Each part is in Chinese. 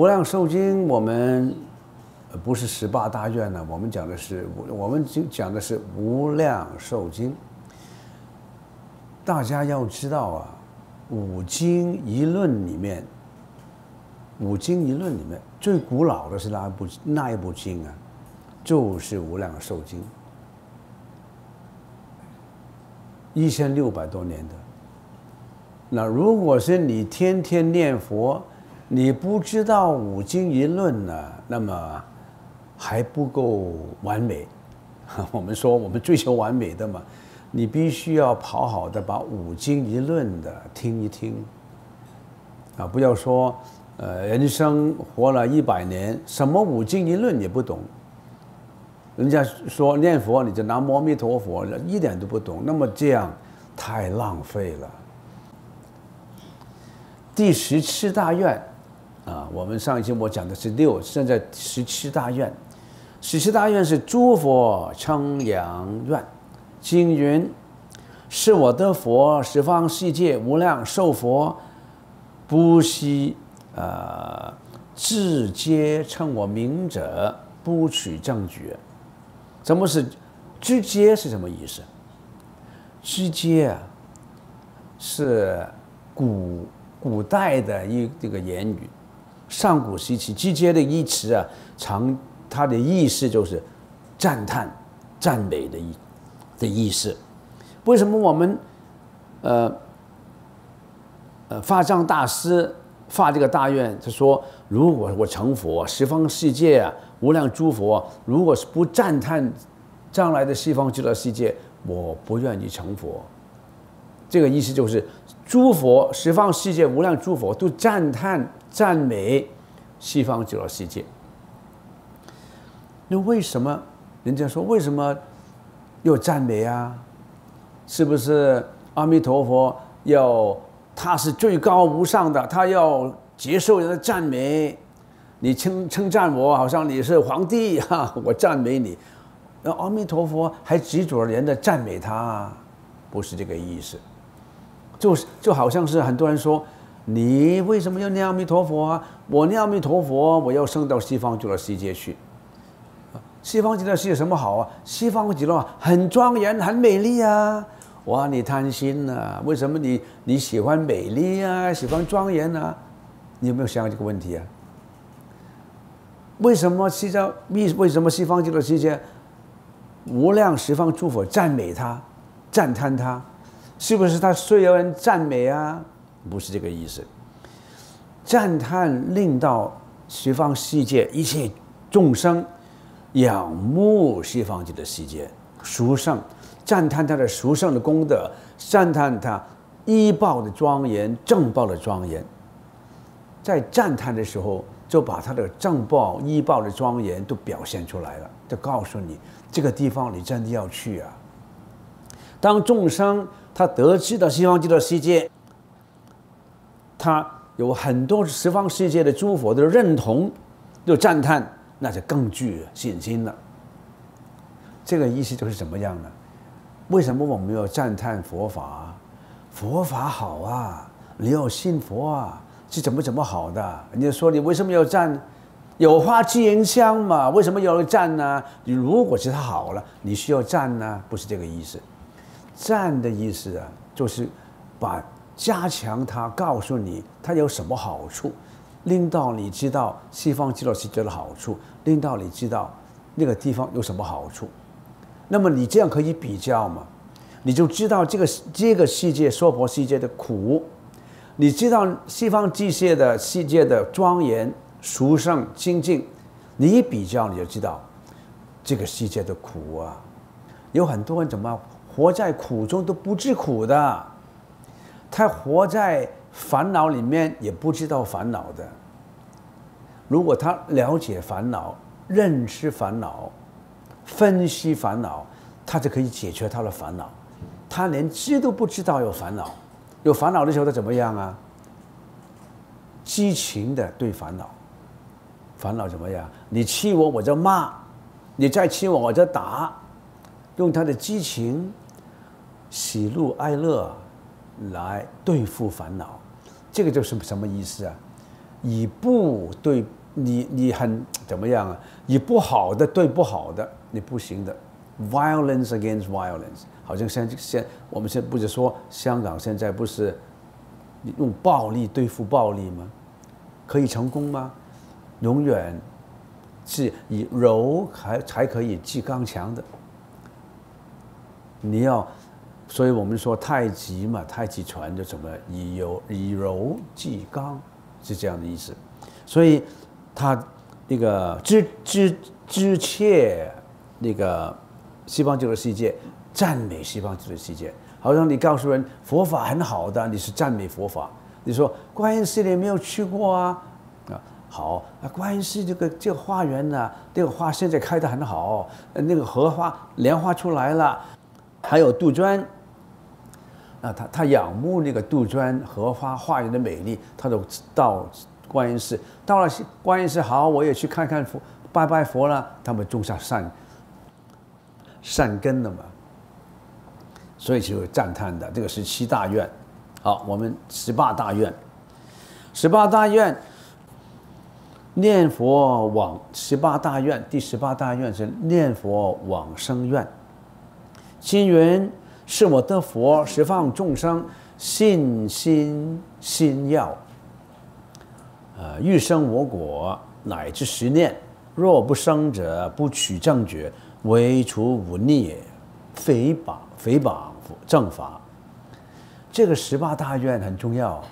无量寿经我们不是十八大愿呢，我们讲的是我们就讲的是无量寿经。大家要知道啊，五经一论里面，五经一论里面最古老的是那一部那一部经啊，就是无量寿经，一千六百多年的。那如果是你天天念佛，你不知道五经一论呢，那么还不够完美。我们说我们追求完美的嘛，你必须要好好的把五经一论的听一听。啊，不要说呃，人生活了一百年，什么五经一论也不懂。人家说念佛你就南无阿弥陀佛，一点都不懂，那么这样太浪费了。第十七大愿，啊，我们上一期我讲的是六，现在十七大愿，十七大愿是诸佛称扬愿，经云：是我的佛，十方世界无量寿佛，不惜呃，自皆称我名者，不取正觉。什么是直接是什么意思？直接啊，是古。古代的一这个言语，上古时期“直接”的一词啊，常它的意思就是赞叹、赞美的意的意思。为什么我们呃呃发藏大师发这个大愿，他说：“如果我成佛，十方世界啊，无量诸佛，如果是不赞叹将来的西方极乐世界，我不愿意成佛。”这个意思就是。诸佛十方世界无量诸佛都赞叹赞美西方极乐世界。那为什么人家说为什么要赞美啊？是不是阿弥陀佛要他是最高无上的，他要接受人的赞美？你称称赞我，好像你是皇帝哈，我赞美你。那阿弥陀佛还执着人的赞美他，不是这个意思。就就好像是很多人说，你为什么要念阿弥陀佛啊？我念阿弥陀佛，我要升到西方极乐世界去。西方极乐世界什么好啊？西方极乐很庄严，很美丽啊！哇，你贪心呐？为什么你你喜欢美丽啊？喜欢庄严啊？你有没有想过这个问题啊？为什么西方为为什么西方极乐世界无量十方诸佛赞美他，赞叹他？是不是他虽有人赞美啊？不是这个意思。赞叹令到西方世界一切众生仰慕西方极乐世界殊胜，赞叹他的殊胜的功德，赞叹他医报的庄严、正报的庄严。在赞叹的时候，就把他的正报、医报的庄严都表现出来了，就告诉你这个地方你真的要去啊。当众生。他得知到西方极乐世界，他有很多十方世界的诸佛的认同，就赞叹，那就更具信心了。这个意思就是怎么样呢？为什么我们要赞叹佛法？佛法好啊，你要信佛啊，是怎么怎么好的？人家说你为什么要赞？有花之人香嘛，为什么要赞呢？你如果是他好了，你需要赞呢？不是这个意思。赞的意思啊，就是把加强它，告诉你它有什么好处，令到你知道西方极乐世界的好处，令到你知道那个地方有什么好处。那么你这样可以比较嘛？你就知道这个这个世界娑婆世界的苦，你知道西方机械的世界的庄严、殊胜、清净，你一比较你就知道这个世界的苦啊。有很多人怎么？活在苦中都不知苦的，他活在烦恼里面也不知道烦恼的。如果他了解烦恼、认识烦恼、分析烦恼，他就可以解决他的烦恼。他连知都不知道有烦恼，有烦恼的时候他怎么样啊？激情的对烦恼，烦恼怎么样？你气我我就骂，你再气我我就打。用他的激情、喜怒哀乐来对付烦恼，这个就是什么意思啊？以不对你你很怎么样啊？以不好的对不好的，你不行的。Violence against violence，好像现现我们现在不是说香港现在不是用暴力对付暴力吗？可以成功吗？永远是以柔还才可以击刚强的。你要，所以我们说太极嘛，太极拳就什么以柔以柔济刚，是这样的意思。所以他那个知知知切那个西方极乐世界，赞美西方极乐世界，好像你告诉人佛法很好的，你是赞美佛法。你说观音寺你没有去过啊？啊，好啊，观音寺这个这个花园呢，这个花现在开得很好，那个荷花莲花出来了。还有杜鹃，啊，他他仰慕那个杜鹃荷花花园的美丽，他就到观音寺，到了观音寺，好，我也去看看佛，拜拜佛了。他们种下善善根了嘛，所以就赞叹的。这个是七大愿，好，我们十八大愿，十八大愿念佛往十八大愿，第十八大愿是念佛往生愿。心云是我的佛，十方众生信心心要。呃，欲生我果，乃至十念。若不生者，不取正觉，唯除忤逆，诽谤诽谤正法。这个十八大愿很重要，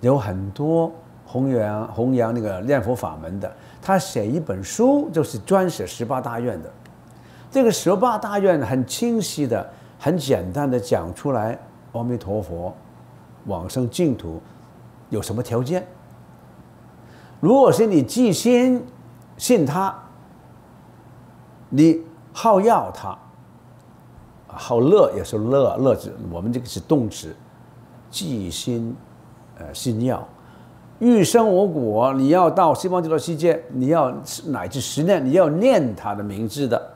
有很多弘扬弘扬那个念佛法门的，他写一本书就是专写十八大愿的。这个十八大愿很清晰的、很简单的讲出来，阿弥陀佛往生净土有什么条件？如果是你既心信他，你好要他，好乐也是乐乐字，我们这个是动词，既心呃信要，欲生我果，你要到西方极乐世界，你要乃至十念，你要念他的名字的。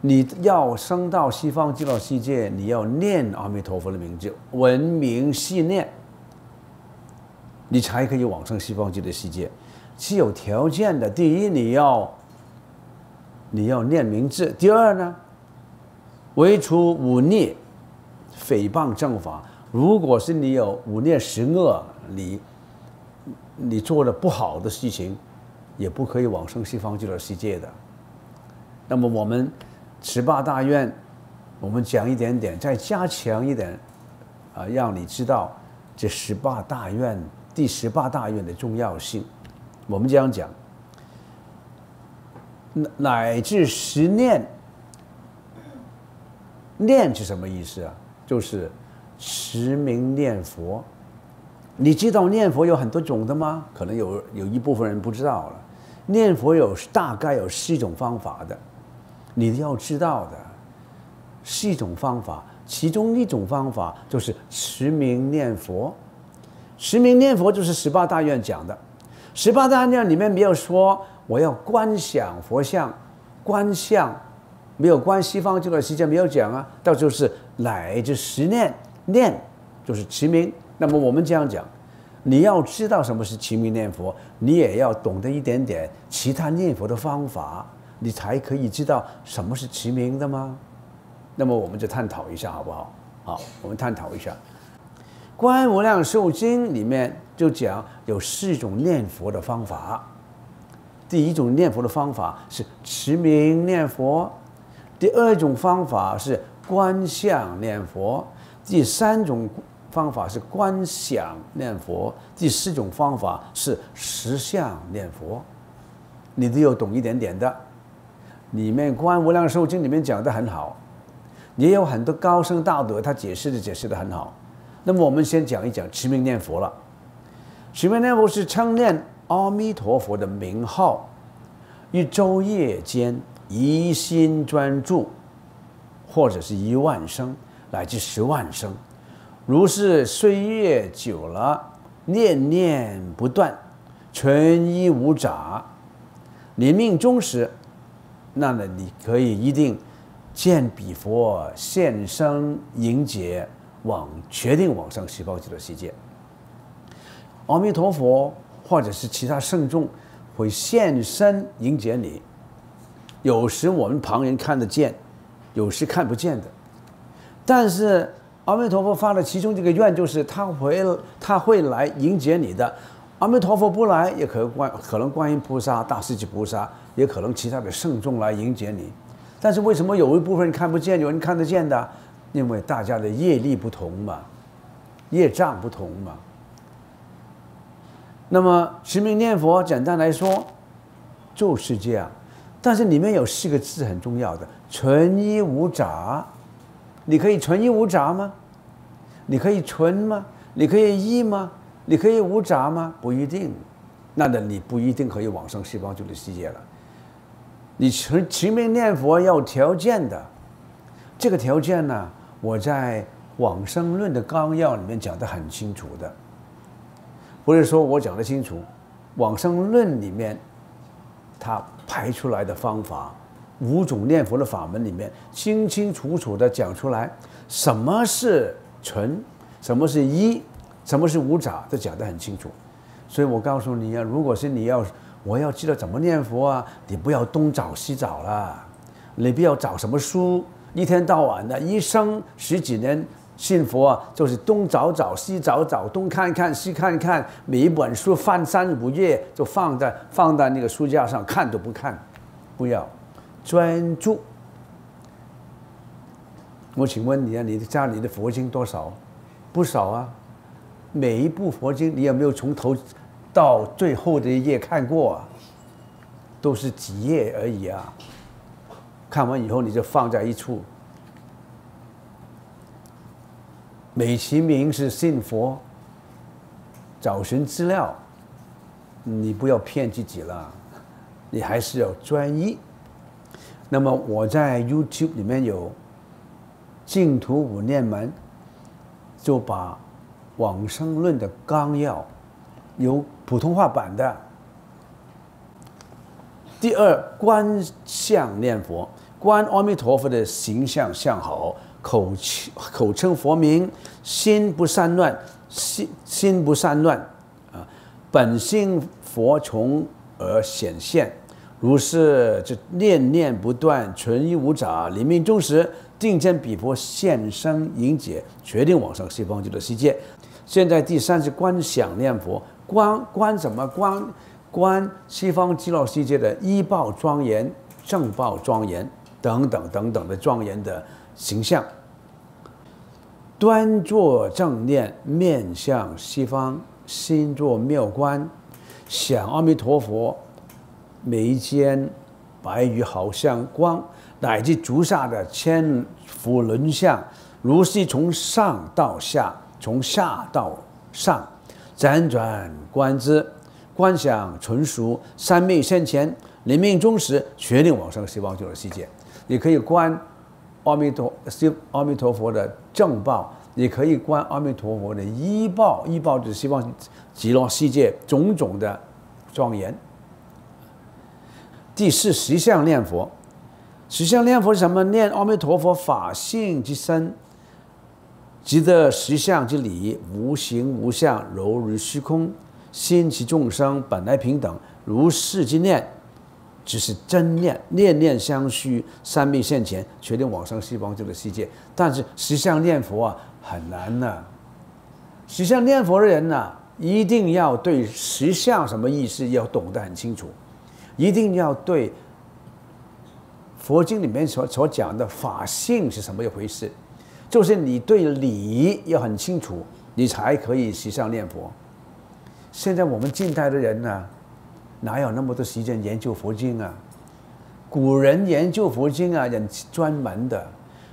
你要升到西方极乐世界，你要念阿弥陀佛的名字，闻名信念，你才可以往生西方极乐世界。是有条件的。第一，你要你要念名字；第二呢，唯除忤逆、诽谤正法。如果是你有五逆十恶，你你做了不好的事情，也不可以往生西方极乐世界的。那么我们。十八大愿，我们讲一点点，再加强一点，啊，让你知道这十八大愿第十八大愿的重要性。我们这样讲，乃至十念，念是什么意思啊？就是持名念佛。你知道念佛有很多种的吗？可能有有一部分人不知道了。念佛有大概有四种方法的。你要知道的是一种方法，其中一种方法就是持名念佛。持名念佛就是十八大愿讲的。十八大愿里面没有说我要观想佛像，观相没有观西方这个时间没有讲啊。到就是乃至十念念就是持名。那么我们这样讲，你要知道什么是持名念佛，你也要懂得一点点其他念佛的方法。你才可以知道什么是齐名的吗？那么我们就探讨一下好不好？好，我们探讨一下《观无量寿经》里面就讲有四种念佛的方法。第一种念佛的方法是持名念佛，第二种方法是观相念佛，第三种方法是观想念佛，第四种方法是实相念佛。你都有懂一点点的。里面《观无量寿经》里面讲的很好，也有很多高僧大德，他解释的解释的很好。那么我们先讲一讲持名念佛了。持名念佛是称念阿弥陀佛的名号，一昼夜间一心专注，或者是一万声乃至十万声，如是岁月久了，念念不断，纯一无杂，临命终时。那呢，你可以一定见彼佛现身迎接，往决定往上西方极乐世界。阿弥陀佛或者是其他圣众会现身迎接你。有时我们旁人看得见，有时看不见的。但是阿弥陀佛发的其中这个愿，就是他会他会来迎接你的。阿弥陀佛不来，也可能观可能观音菩萨、大势至菩萨，也可能其他的圣众来迎接你。但是为什么有一部分人看不见，有人看得见的？因为大家的业力不同嘛，业障不同嘛。那么持名念佛，简单来说就是这样。但是里面有四个字很重要的：纯一无杂。你可以纯一无杂吗？你可以纯吗？你可以一吗？你可以无杂吗？不一定。那的你不一定可以往生西方极乐世界了。你持持名念佛要条件的，这个条件呢，我在《往生论》的纲要里面讲的很清楚的。不是说我讲的清楚，《往生论》里面，他排出来的方法，五种念佛的法门里面，清清楚楚的讲出来，什么是纯，什么是一，什么是无杂，都讲得很清楚。所以我告诉你啊，如果是你要。我要知道怎么念佛啊！你不要东找西找了，你不要找什么书，一天到晚的，一生十几年信佛啊，就是东找找西找找，东看看西看看，每一本书翻三五页就放在放在那个书架上看都不看，不要专注。我请问你啊，你的家里的佛经多少？不少啊，每一部佛经你有没有从头？到最后的一页看过啊，都是几页而已啊。看完以后你就放在一处，美其名是信佛，找寻资料，你不要骗自己了，你还是要专一。那么我在 YouTube 里面有净土五念门，就把往生论的纲要。有普通话版的。第二，观相念佛，观阿弥陀佛的形象相好，口口称佛名，心不散乱，心心不散乱，啊，本性佛从而显现，如是就念念不断，纯一无杂，临命终时，定见彼佛现身迎接，决定往生西方极乐世界。现在第三是观想念佛。观观什么观？观西方极乐世界的医报庄严、正报庄严等等等等的庄严的形象。端坐正念，面向西方，心作妙观，想阿弥陀佛，眉间白羽好像光，乃至足下的千佛轮相，如是从上到下，从下到上。辗转观之，观想纯熟，三昧现前，临命终时，决定往生西方极乐世界。你可以观阿弥陀西阿弥陀佛的正报，也可以观阿弥陀佛的依报，依报就是希望极乐世界种种的庄严。第四十相念佛，十相念佛是什么？念阿弥陀佛法性之身。即得实相之理，无形无相，柔如虚空。心其众生本来平等，如是之念，只是真念，念念相续，三昧现前，决定往生西方这个世界。但是实相念佛啊，很难呐。实相念佛的人呢，一定要对实相什么意思要懂得很清楚，一定要对佛经里面所所讲的法性是什么一回事。就是你对理要很清楚，你才可以实相念佛。现在我们近代的人呢，哪有那么多时间研究佛经啊？古人研究佛经啊，人专门的，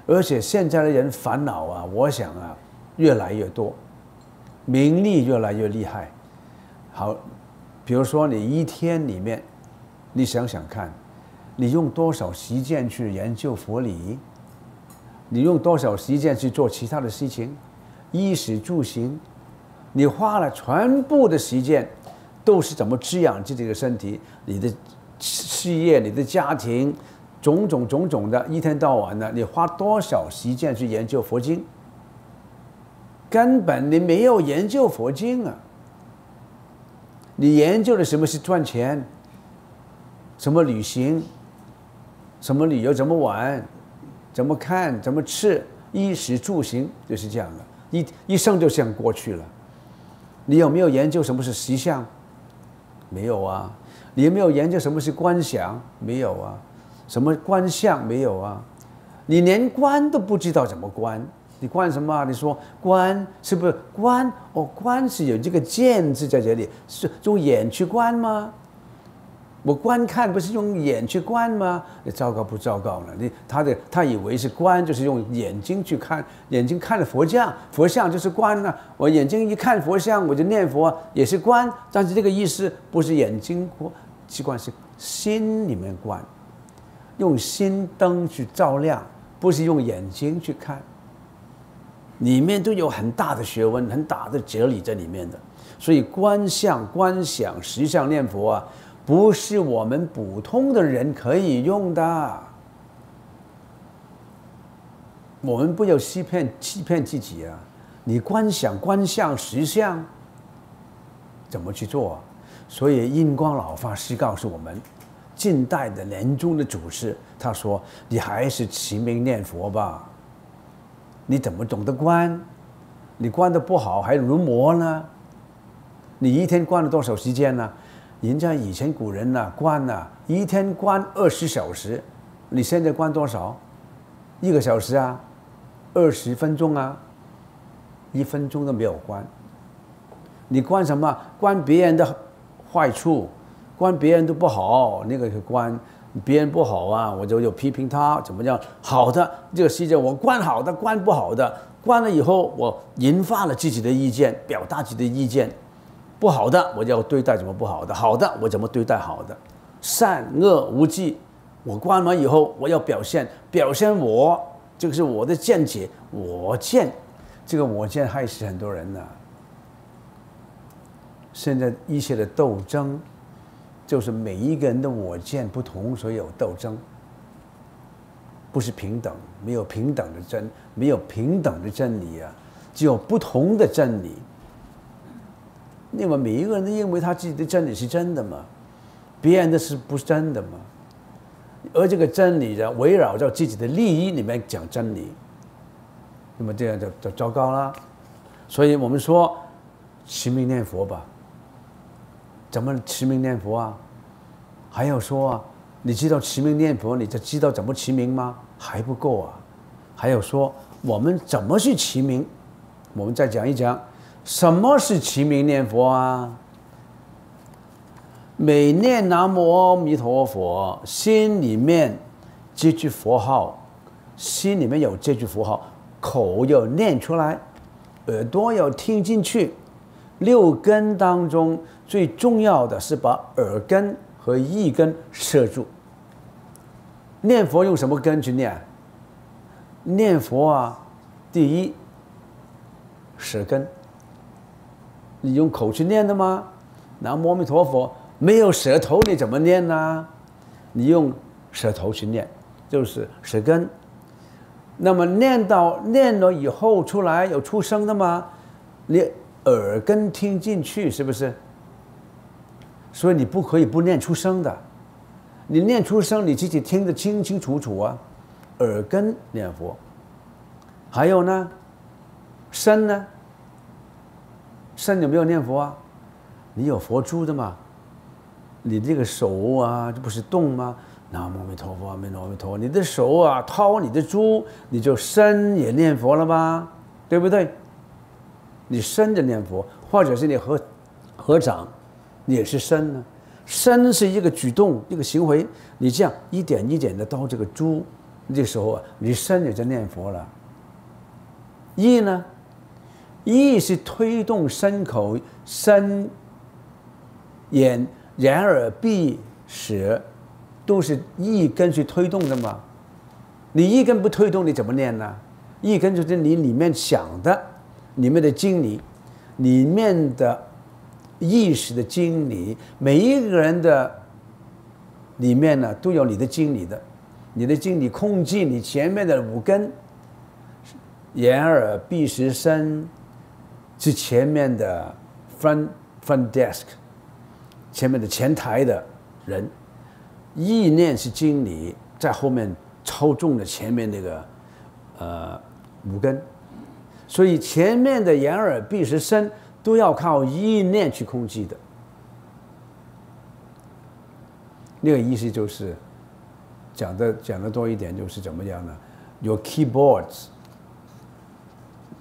而且现在的人烦恼啊，我想啊，越来越多，名利越来越厉害。好，比如说你一天里面，你想想看，你用多少时间去研究佛理？你用多少时间去做其他的事情？衣食住行，你花了全部的时间，都是怎么滋养自己的身体？你的事业、你的家庭，种种种种的，一天到晚的，你花多少时间去研究佛经？根本你没有研究佛经啊！你研究的什么是赚钱？什么旅行？什么旅游？怎么玩？怎么看？怎么吃？衣食住行就是这样的，一一生就这样过去了。你有没有研究什么是实相？没有啊。你有没有研究什么是观想？没有啊。什么观相？没有啊。你连观都不知道怎么观，你观什么？你说观是不是观？哦，观是有这个见字在这里，是用眼去观吗？我观看不是用眼去观吗？你糟糕不糟糕呢？你他的他以为是观就是用眼睛去看，眼睛看了佛像，佛像就是观呢。我眼睛一看佛像，我就念佛也是观，但是这个意思不是眼睛观，习惯是心里面观，用心灯去照亮。不是用眼睛去看，里面都有很大的学问、很大的哲理在里面的。所以观相、观想、实相念佛啊，不是我们普通的人可以用的。我们不要欺骗、欺骗自己啊！你观想、观相、实相怎么去做？所以印光老法师告诉我们。近代的年中的祖师，他说：“你还是齐名念佛吧。你怎么懂得观？你观的不好，还如魔呢？你一天观了多少时间呢？人家以前古人呢，观呢一天关二十小时，你现在关多少？一个小时啊，二十分钟啊，一分钟都没有关。你关什么？关别人的坏处。”关别人都不好，那个关别人不好啊，我就就批评他怎么样？好的，这个世界我关好的，关不好的，关了以后我引发了自己的意见，表达自己的意见，不好的我就要对待怎么不好的，好的我怎么对待好的，善恶无忌，我关完以后我要表现表现我，这个是我的见解，我见，这个我见害死很多人呢。现在一切的斗争。就是每一个人的我见不同，所以有斗争，不是平等，没有平等的真，没有平等的真理啊，只有不同的真理。那么每一个人都认为他自己的真理是真的嘛？别人的是不是真的嘛？而这个真理呢，围绕着自己的利益里面讲真理，那么这样就就糟糕了。所以我们说，持名念佛吧。怎么持名念佛啊？还要说啊，你知道持名念佛，你就知道怎么持名吗？还不够啊！还要说我们怎么去持名？我们再讲一讲，什么是齐名念佛啊？每念南无阿弥陀佛，心里面这句佛号，心里面有这句佛号，口要念出来，耳朵要听进去，六根当中。最重要的是把耳根和意根摄住。念佛用什么根去念？念佛啊，第一，舌根。你用口去念的吗？南无阿弥陀佛，没有舌头你怎么念呢？你用舌头去念，就是舌根。那么念到念了以后出来有出声的吗？你耳根听进去是不是？所以你不可以不念出声的，你念出声，你自己听得清清楚楚啊，耳根念佛。还有呢，身呢？身有没有念佛啊？你有佛珠的嘛？你这个手啊，这不是动吗？南无阿弥陀佛，阿弥陀佛。你的手啊，掏你的珠，你就身也念佛了吧？对不对？你身着念佛，或者是你合合掌。也是身呢，身是一个举动，一个行为。你这样一点一点的刀这个珠，这时候啊，你身也在念佛了。意呢，意是推动身口身眼眼耳鼻舌，都是意根去推动的嘛。你一根不推动，你怎么念呢？一根就是你里面想的，里面的经理，里面的。意识的经理，每一个人的里面呢，都有你的经理的，你的经理控制你前面的五根，眼耳鼻舌身，是前面的 front front desk，前面的前台的人，意念是经理在后面操纵了前面那个呃五根，所以前面的眼耳鼻舌身都要靠意念去控制的。那个意思就是讲的讲的多一点，就是怎么样呢？Your keyboards，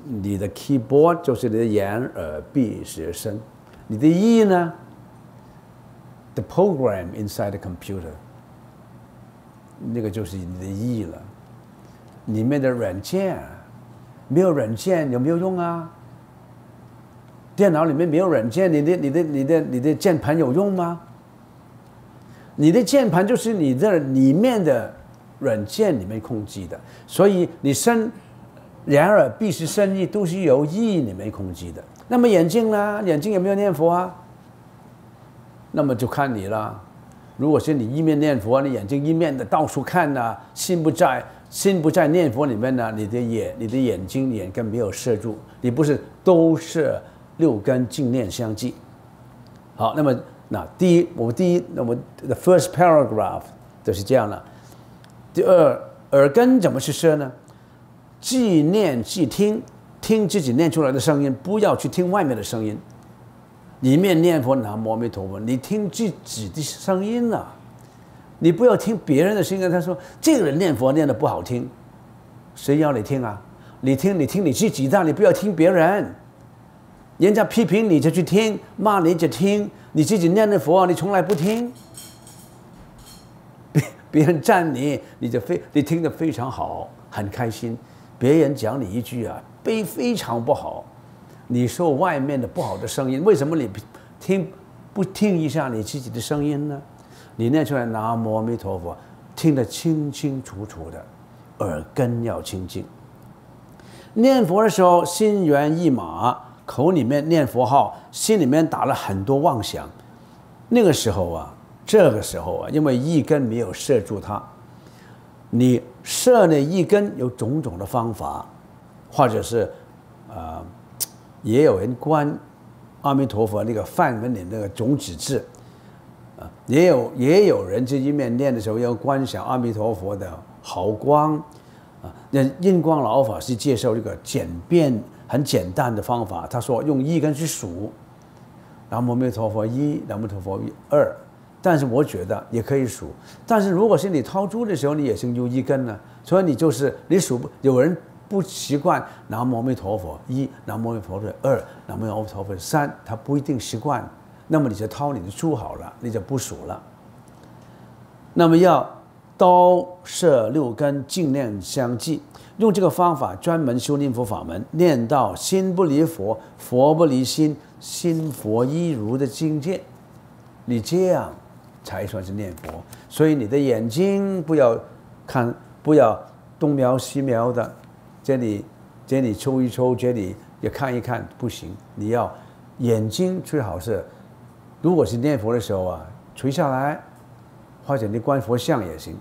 你的 keyboard 就是你的眼耳鼻舌身，你的意呢？The program inside the computer，那个就是你的意了。里面的软件，没有软件有没有用啊？电脑里面没有软件，你的、你的、你的、你的键盘有用吗？你的键盘就是你的里面的软件里面控制的，所以你身、然而必须生意都是由意里面控制的。那么眼睛呢？眼睛有没有念佛啊？那么就看你了。如果是你一面念佛，你眼睛一面的到处看呢，心不在，心不在念佛里面呢，你的眼、你的眼睛眼根没有摄住，你不是都是六根净念相继。好，那么那第一，我们第一，那么 the first paragraph 就是这样了。第二，耳根怎么去摄呢？既念既听，听自己念出来的声音，不要去听外面的声音。里面念佛南无阿弥陀佛，你听自己的声音啊，你不要听别人的声音。他说这个人念佛念的不好听，谁要你听啊？你听你听你自己的，你不要听别人。人家批评你就去听，骂你就听，你自己念的佛你从来不听。别别人赞你，你就非你听得非常好，很开心。别人讲你一句啊，非非常不好。你受外面的不好的声音，为什么你听不听一下你自己的声音呢？你念出来南无阿弥陀佛，听得清清楚楚的，耳根要清净。念佛的时候心猿意马，口里面念佛号，心里面打了很多妄想。那个时候啊，这个时候啊，因为一根没有摄住它，你摄那一根有种种的方法，或者是啊。也有人观阿弥陀佛那个梵文的那个种子字，啊，也有也有人就一面念的时候要观想阿弥陀佛的好光，啊，那印光老法师介绍这个简便很简单的方法，他说用一根去数，南无阿弥陀佛一，南无阿弥陀佛二，但是我觉得也可以数，但是如果是你掏珠的时候，你也是用一根呢，所以你就是你数不有人。不习惯南无阿弥陀佛一，南无阿弥陀佛二，南无阿弥陀佛三，他不一定习惯。那么你就掏你的珠好了，你就不数了。那么要刀射六根，尽量相继，用这个方法专门修念佛法门，念到心不离佛，佛不离心，心佛一如的境界，你这样才算是念佛。所以你的眼睛不要看，不要东瞄西瞄的。这里，这里抽一抽，这里也看一看，不行。你要眼睛最好是，如果是念佛的时候啊，垂下来，或者你观佛像也行。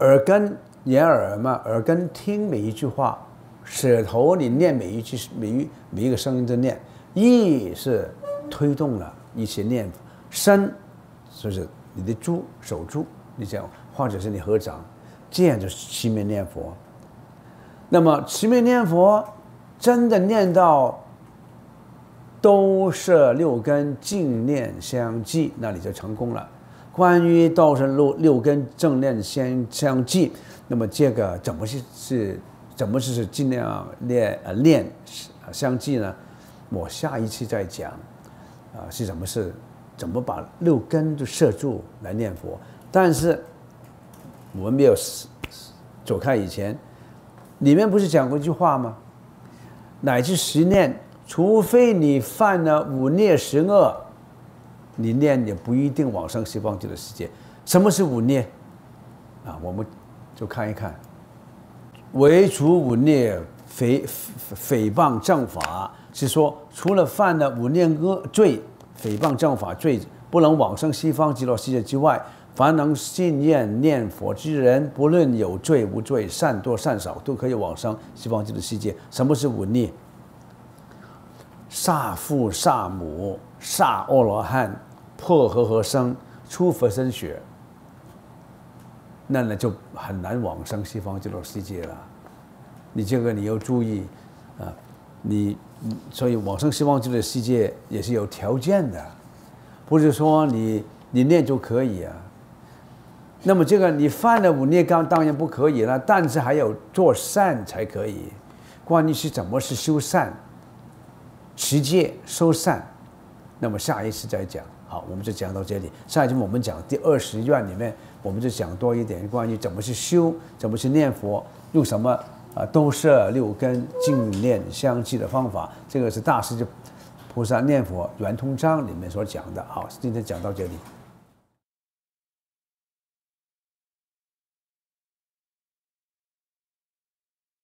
耳根眼耳嘛，耳根听每一句话，舌头你念每一句每一每一个声音都念，意是推动了一些念佛，身就是你的珠手珠，你这样，或者是你合掌，这样就是七面念佛。那么七面念佛，真的念到都摄六根净念相继，那你就成功了。关于道摄六六根正念相相继，那么这个怎么是是怎么是是尽量念呃念相继呢？我下一期再讲啊是怎么是怎么把六根都摄住来念佛。但是我们没有走开以前。里面不是讲过一句话吗？乃至十念，除非你犯了五孽十恶，你念也不一定往生西方极乐世界。什么是五念？啊，我们就看一看。唯除五孽，诽诽谤正法，是说除了犯了五念恶罪，诽谤正法罪，不能往生西方极乐世界之外。凡能信念念佛之人，不论有罪无罪，善多善少，都可以往生西方极乐世界。什么是忤逆？萨父萨母萨阿罗汉破和合生出佛身血，那呢就很难往生西方极乐世界了。你这个你要注意啊，你所以往生西方极乐世界也是有条件的，不是说你你念就可以啊。那么这个你犯了五孽刚当然不可以了，但是还有做善才可以。关于是怎么是修善、持戒、修善，那么下一次再讲。好，我们就讲到这里。下一次我们讲第二十愿里面，我们就讲多一点关于怎么去修、怎么去念佛，用什么啊都摄六根、净念相继的方法。这个是大师就菩萨念佛圆通章里面所讲的。好，今天讲到这里。